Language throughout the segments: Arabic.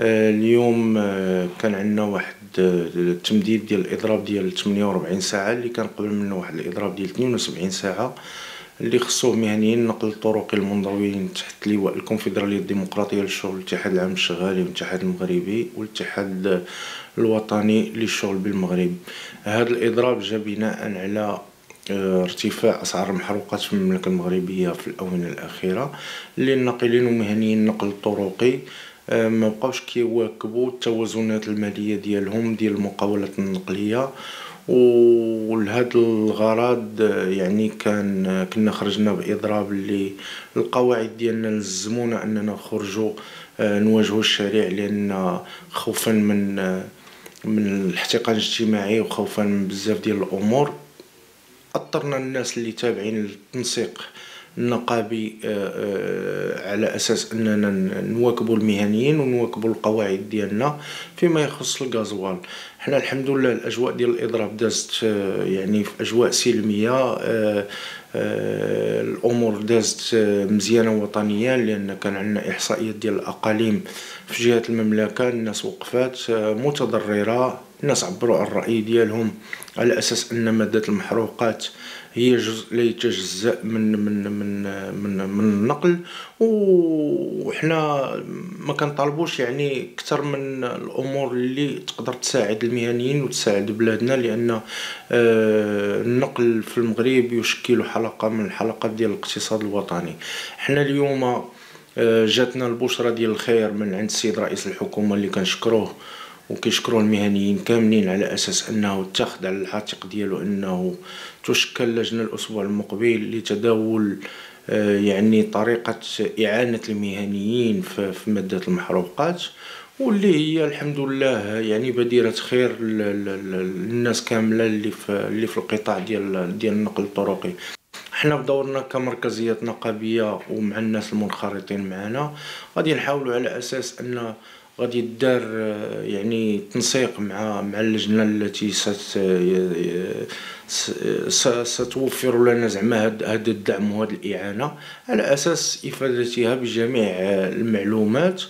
آه، اليوم آه، كان عندنا واحد آه، التمديد ديال الإضراب ديال 48 ساعة اللي كان قبل منه واحد الإضراب ديال 72 ساعة اللي خصوه مهنيين نقل الطرقي المنضويين تحت لواء الكونفدرالية الديمقراطية للشغل الاتحاد العام الشغالي والاتحاد المغربي والاتحاد الوطني للشغل بالمغرب. هذا الإضراب جا بناء على ارتفاع أسعار المحروقات في المملكة المغربية في الأونة الأخيرة اللي الناقلين ومهنيين النقل الطرقي ما بقاوش كيواكبوا التوازنات المالية ديالهم ديال المقاولات النقلية. ولهذا الغرض يعني كان كنا خرجنا بإضراب اللي القواعد ديالنا لزمونا أننا نخرجوا نواجهوا الشارع لأن خوفا من من الاحتقان الاجتماعي وخوفا من بزاف ديال الأمور. اضطرنا الناس اللي تابعين للتنسيق النقابي آه، آه، على أساس أننا نواكبوا المهنيين ونواكبوا القواعد ديالنا فيما يخص الغازوال. حنا الحمد لله الأجواء ديال الإضراب دازت آه، يعني في أجواء سلمية الأمور دازت مزيانة وطنيا لأن كان عندنا إحصائيات ديال الأقاليم في جهة المملكة الناس وقفات متضررة. الناس عبروا عن الرأي ديالهم على أساس أن مادة المحروقات هي جزء لا يتجزأ من من من من, من النقل. وحنا ما كنطالبوش يعني أكثر من الأمور اللي تقدر تساعد المهنيين وتساعد بلادنا لأن آه، النقل في المغرب يشكل حلقة من الحلقات ديال الاقتصاد الوطني. حنا اليوم آه، جاتنا البشرى ديال الخير من عند السيد رئيس الحكومة اللي كنشكروه. وكيشكروا المهنيين كاملين على أساس أنه اتخذ على العاتق ديالو أنه تشكل لجنة الأسبوع المقبل لتداول آه، يعني طريقة إعانة المهنيين في مادة المحروقات واللي هي الحمد لله يعني بديرة خير للناس كاملة اللي في اللي في القطاع ديال ديال النقل الطرقي. حنا بدورنا كمركزيات نقابية ومع الناس المنخرطين معنا غادي نحاولوا على أساس أن غادي يدار آه، يعني تنسيق مع مع اللجنة التي ست ستوفر لنا زعما هذا الدعم وهذه الإعانة على أساس إفادتها بجميع آه، المعلومات.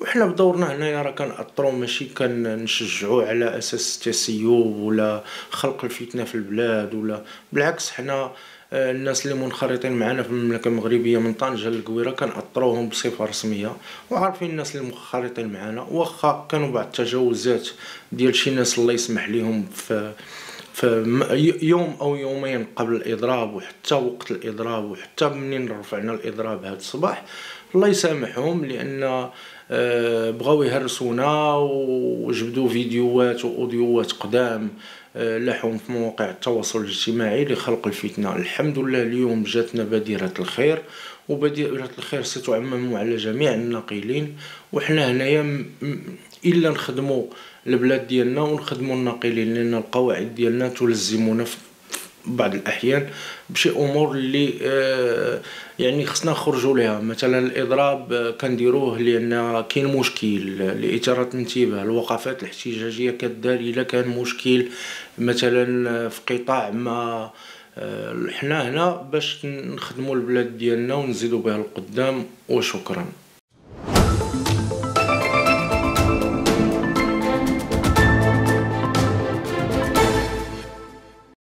وحنا بدورنا هنايا راه كنأطرو ماشي كنشجعو على أساس التسيب ولا خلق الفتنة في البلاد ولا بالعكس حنا آه، الناس اللي منخرطين معنا في المملكة المغربية من طنجة للقويره كنأطروهم بصفة رسمية وعارفين الناس اللي منخرطين معنا واخا كانوا بعض التجاوزات ديال شي ناس الله يسمح ليهم في يوم أو يومين قبل الإضراب وحتى وقت الإضراب وحتى منين رفعنا الإضراب هذا الصباح الله يسامحهم لأن بغاو يهرسونا وجبدوا فيديوهات واوديوات قدام آه، لحهم في مواقع التواصل الاجتماعي لخلق الفتنة. الحمد لله اليوم جاتنا بديرة الخير وبديرة الخير ستعمم على جميع الناقلين وحنا هنايا إلا نخدموا البلاد ديالنا ونخدموا الناقلين لأن القواعد ديالنا تلزمنا في بعض الأحيان بشي أمور اللي آه يعني خصنا نخرجوا لها مثلا الإضراب آه كنديروه لأن كاين مشكل. لاثاره الانتباه الوقفات الاحتجاجية كدار إلا كان مشكل. مثلا في قطاع ما آه حنا هنا باش نخدموا البلاد ديالنا ونزيدوا بها القدام. وشكرا.